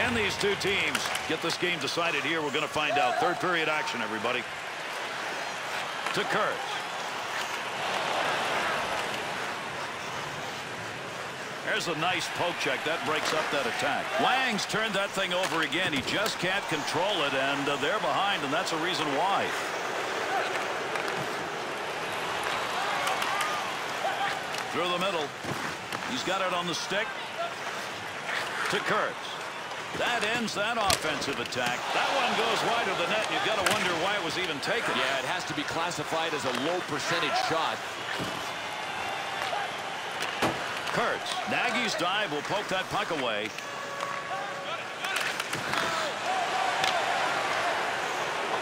Can these two teams get this game decided here? We're going to find out. Third period action, everybody. To Kurtz. There's a nice poke check. That breaks up that attack. Wang's turned that thing over again. He just can't control it, and uh, they're behind, and that's a reason why. Through the middle. He's got it on the stick. To Kurtz. That ends that offensive attack. That one goes wide of the net. You've got to wonder why it was even taken. Yeah, it has to be classified as a low percentage shot. Kurtz. Nagy's dive will poke that puck away.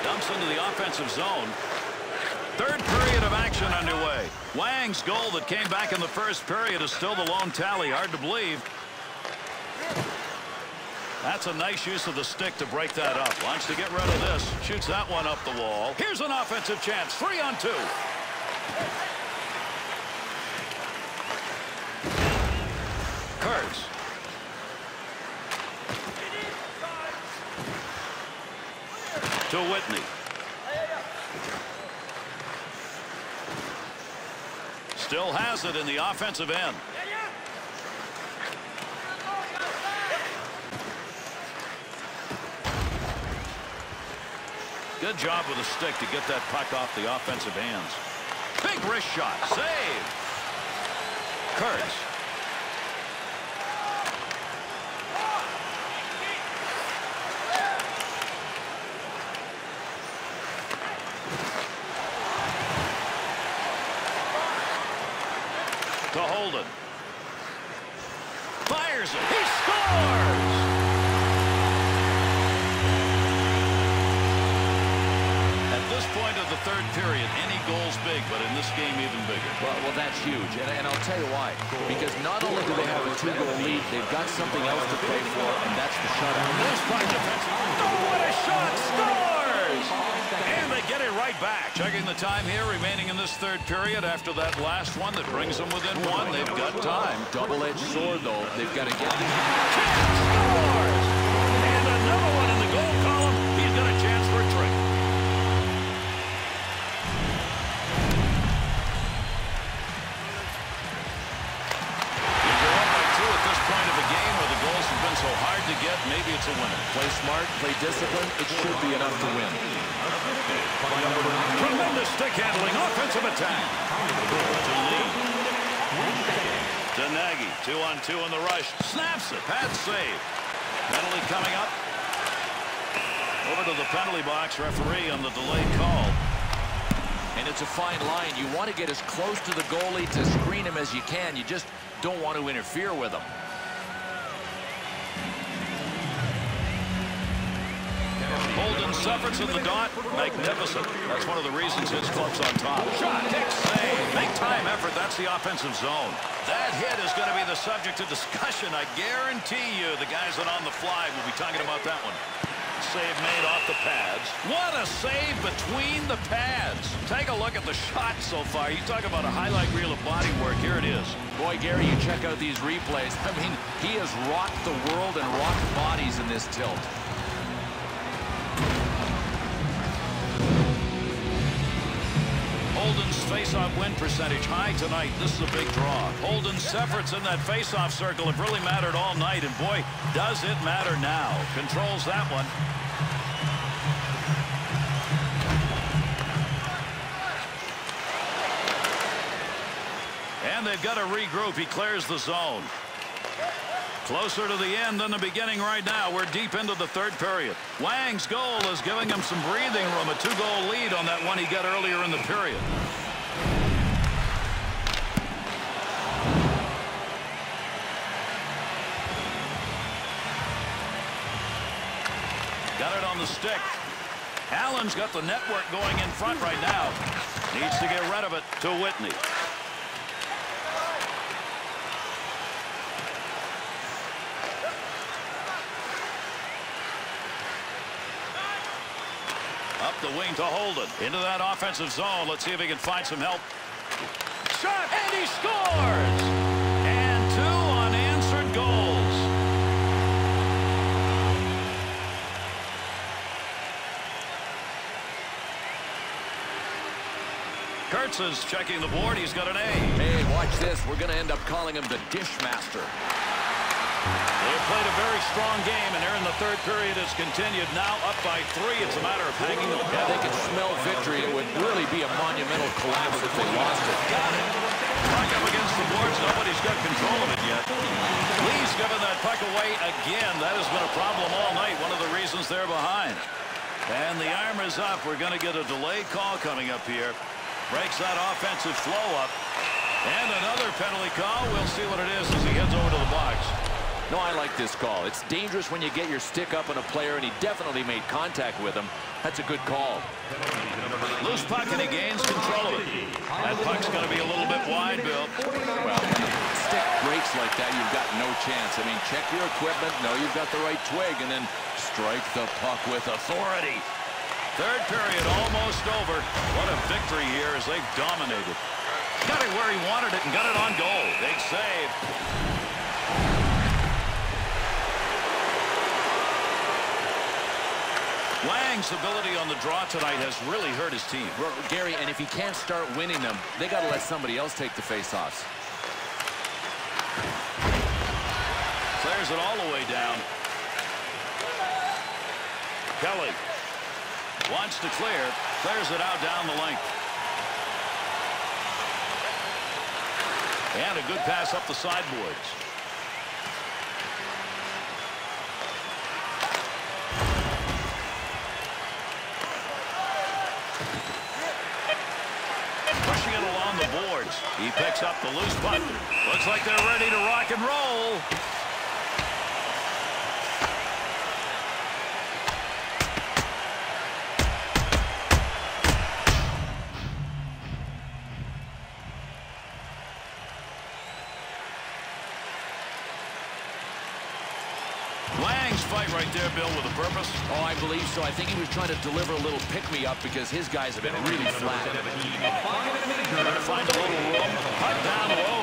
Dumps into the offensive zone. Third period of action underway. Wang's goal that came back in the first period is still the lone tally. Hard to believe. That's a nice use of the stick to break that up. Wants to get rid of this. Shoots that one up the wall. Here's an offensive chance. Three on two. Kurtz. To Whitney. Still has it in the offensive end. Good job with the stick to get that puck off the offensive hands. Big wrist shot. Save. Kurtz. To Holden. Fires it. He scores! The third period, any goal's big, but in this game, even bigger. Well, well that's huge. And, and I'll tell you why. Because not only do they have a two-goal lead, they've got something else to play for, and that's the shutout. This by defense. Oh, what a shot! Scores! And they get it right back. Checking the time here, remaining in this third period after that last one that brings them within one. They've got time. Double-edged sword, though. They've got to get the... Scores! And another one get, maybe a winner. Play smart, play discipline. It should be enough to win. Tremendous stick handling, offensive attack. To Lee. To Nagy, two on two in the rush. Snaps it, pad save. Penalty coming up. Over to the penalty box, referee on the delayed call. And it's a fine line. You want to get as close to the goalie to screen him as you can. You just don't want to interfere with him. Holden's efforts in the dot, magnificent. That's one of the reasons his club's on top. Shot, kick, save. Big time effort. That's the offensive zone. That hit is going to be the subject of discussion. I guarantee you the guys that on the fly will be talking about that one. Save made off the pads. What a save between the pads. Take a look at the shot so far. You talk about a highlight reel of body work. Here it is. Boy, Gary, you check out these replays. I mean, he has rocked the world and rocked bodies in this tilt. Holden's face-off win percentage high tonight. This is a big draw. Holden's efforts in that face-off circle have really mattered all night, and boy, does it matter now. Controls that one. And they've got to regroup. He clears the zone. Closer to the end than the beginning right now. We're deep into the third period. Wang's goal is giving him some breathing room. A two-goal lead on that one he got earlier in the period. Got it on the stick. Allen's got the network going in front right now. Needs to get rid of it to Whitney. Up the wing to Holden. Into that offensive zone. Let's see if he can find some help. Shot, and he scores! And two unanswered goals. Kurtz is checking the board. He's got an A. Hey, watch this. We're going to end up calling him the Dishmaster. They've played a very strong game, and here in the third period it's continued. Now up by three. It's a matter of hanging them. Yeah, they can smell victory. It would really be a monumental collapse if they lost it. Got it. Puck up against the boards. Nobody's got control of it yet. Lee's given that puck away again. That has been a problem all night. One of the reasons they're behind. And the arm is up. We're going to get a delay call coming up here. Breaks that offensive flow up. And another penalty call. We'll see what it is as he heads over to the box. No, I like this call. It's dangerous when you get your stick up on a player, and he definitely made contact with him. That's a good call. Loose puck, and he gains control of it. That puck's going to be a little bit wide, Bill. Well, stick breaks like that, you've got no chance. I mean, check your equipment, know you've got the right twig, and then strike the puck with authority. Third period almost over. What a victory here as they've dominated. Got it where he wanted it and got it on goal. Big save. Lang's ability on the draw tonight has really hurt his team. Gary, and if he can't start winning them, they got to let somebody else take the faceoffs. Clears it all the way down. Kelly Wants to clear. Clears it out down the length. And a good pass up the sideboards. Pushing it along the boards. He picks up the loose puck. Looks like they're ready to rock and roll. Lang's fight right there, Bill, with a purpose? Oh, I believe so. I think he was trying to deliver a little pick-me-up because his guys have been really flat. Trying to find a little room. Puck down low.